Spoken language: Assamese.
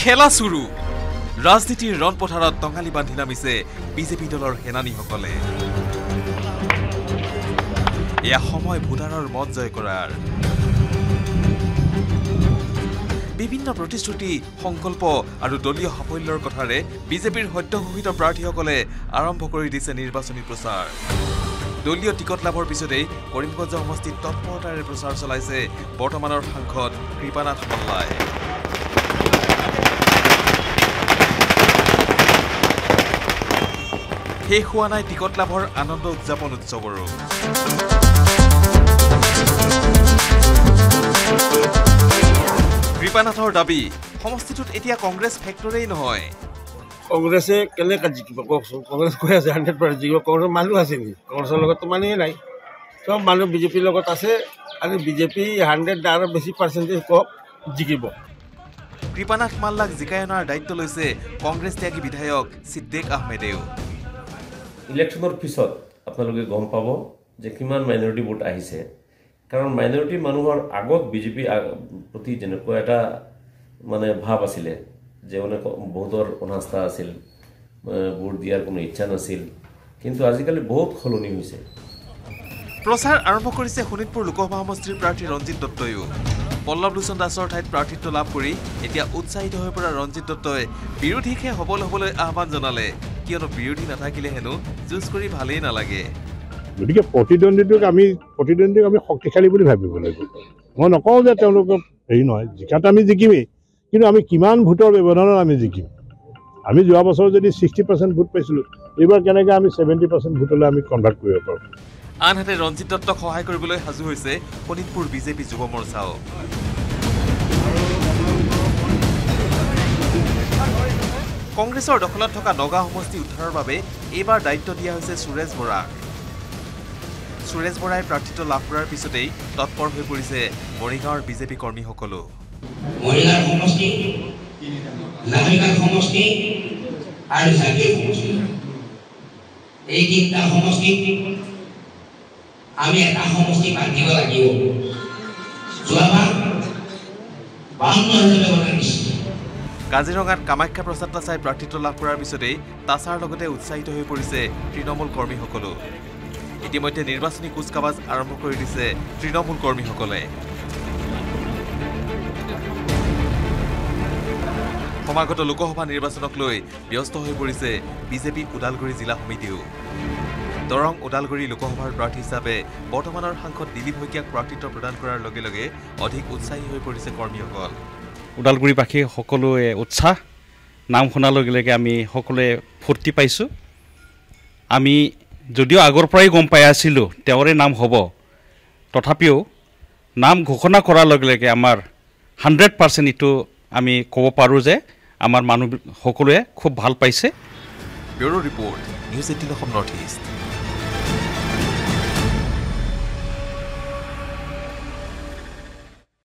খেলা চুৰু ৰাজনীতিৰ ৰণ পথাৰত টঙালি বান্ধি নামিছে বিজেপি দলৰ সেনানীসকলে। এয়া সময় ভোটাৰৰ মন জয় কৰাৰ। বিভিন্ন প্ৰতিশ্ৰুতি সংকল্প আৰু দলীয় সাফল্যৰ কথাৰে বিজেপিৰ সদ্যঘোষিত প্ৰাৰ্থীসকলে আৰম্ভ কৰি দিছে নিৰ্বাচনী প্ৰচাৰ। দলীয় টিকট লাভৰ পিছতেই কৰিমগঞ্জ সমষ্টিত তৎপৰতাৰে প্ৰচাৰ চলাইছে বৰ্তমানৰ সাংসদ কৃপানাথ মাল্লাই। শেষ হোৱা নাই টিকট লাভৰ আনন্দ উদযাপন উৎসৱৰো। কৃপানাথৰ দাবী সমষ্টিটোত এতিয়া কংগ্ৰেছ ফেক্টৰেই নহয়। কংগ্ৰেছে কেনেকৈ জিকিব? কওকচোন কংগ্ৰেছ কৈ আছে হাণ্ড্ৰেড পাৰ্চেণ্ট জিকিব। কংগ্ৰেছ মানুহ আছে নেকি? কংগ্ৰেছৰ লগততো মানুহে নাই। চব মানুহ বিজেপিৰ লগত আছে আৰু বিজেপি হাণ্ড্ৰেড আৰু বেছি পাৰ্চেণ্টেজ কওক জিকিব। কৃপানাথ মাল্লাক জিকাই অনাৰ দায়িত্ব লৈছে কংগ্ৰেছ ত্যাগী বিধায়ক ছিদ্দিক আহমেদেও। ইলেকশ্যনৰ পিছত আপোনালোকে গম পাব যে কিমান মাইনৰিটি ভোট আহিছে। কাৰণ মাইনৰিটি মানুহৰ আগত বিজেপি প্ৰতি যেনেকুৱা এটা মানে ভাৱ আছিলে যে মানে বহুতৰ অনাস্থা আছিল ভোট দিয়াৰ কোনো ইচ্ছা নাছিল কিন্তু আজিকালি বহুত সলনি হৈছে। প্ৰচাৰ আৰম্ভ কৰিছে শোণিতপুৰ লোকসভা সমষ্টিৰ প্ৰাৰ্থী ৰঞ্জিত দত্তইও। পল্লৱ লোচন দাসৰ ঠাইত প্ৰাৰ্থিত্ব লাভ কৰি এতিয়া উৎসাহিত হৈ পৰা ৰঞ্জিত দত্তই বিৰোধীকহে সবল হ'বলৈ আহ্বান জনালে। কিয়নো বিৰোধী নাথাকিলে হেনো যুঁজ কৰি ভালেই নালাগে। গতিকে প্ৰতিদ্বন্দ্বীটোক আমি প্ৰতিদ্বন্দ্বীক আমি শক্তিশালী বুলি ভাবিব লাগিব। মই নকওঁ যে তেওঁলোকক হেৰি নহয় জিকাত আমি জিকিমেই। কিন্তু আমি কিমান ভোটৰ ব্যৱধানত আমি জিকিম? আমি যোৱা বছৰ যদি ছিক্সটি পাৰ্চেণ্ট ভোট পাইছিলোঁ এইবাৰ কেনেকৈ আমি ছেভেণ্টি পাৰ্চেণ্ট ভোটলৈ আমি কনভাৰ্ট কৰিব পাৰোঁ? আনহাতে ৰঞ্জিত দত্তক সহায় কৰিবলৈ সাজু হৈছে শোণিতপুৰ বিজেপি যুৱ মৰ্চাও। কংগ্ৰেছৰ দখলত থকা নগাঁও সমষ্টি উদ্ধাৰৰ বাবে এইবাৰ দায়িত্ব দিয়া হৈছে সুৰেশ বৰাক সুৰেশ বৰাই প্ৰাৰ্থিত্ব লাভ কৰাৰ পিছতেই তৎপৰ হৈ পৰিছে মৰিগাঁৱৰ বিজেপি কৰ্মীসকলো। যোৱাবাৰ বাৱন্ন হাজাৰ ব্যৱহাৰ দিছিল কাজিৰঙাত কামাখ্যা প্ৰসাদ তাছাই প্ৰাৰ্থিত্ব লাভ কৰাৰ পিছতেই তাছাৰ লগতে উৎসাহিত হৈ পৰিছে তৃণমূল কৰ্মীসকলো। ইতিমধ্যে নিৰ্বাচনী কুচকাৱাজ আৰম্ভ কৰি দিছে তৃণমূল কৰ্মীসকলে। সমাগত লোকসভা নিৰ্বাচনক লৈ ব্যস্ত হৈ পৰিছে বিজেপি ওদালগুৰি জিলা সমিতিও। দৰং ওদালগুৰি লোকসভাৰ প্ৰাৰ্থী হিচাপে বৰ্তমানৰ সাংসদ দিলীপ শইকীয়াক প্ৰাৰ্থিত্ব প্ৰদান কৰাৰ লগে লগে অধিক উৎসাহী হৈ পৰিছে কৰ্মীসকল। ওদালগুৰিবাসী সকলোৱে উৎসাহ। নাম শুনাৰ লগে লগে আমি সকলোৱে ফূৰ্তি পাইছোঁ। আমি যদিও আগৰ পৰাই গম পাই আছিলোঁ তেওঁৰে নাম হ'ব তথাপিও নাম ঘোষণা কৰাৰ লগে লগে আমাৰ হাণ্ড্ৰেড পাৰ্চেণ্ট এইটো আমি ক'ব পাৰোঁ যে আমাৰ মানুহ সকলোৱে খুব ভাল পাইছে। Bureau' report news eighteen Assam north east.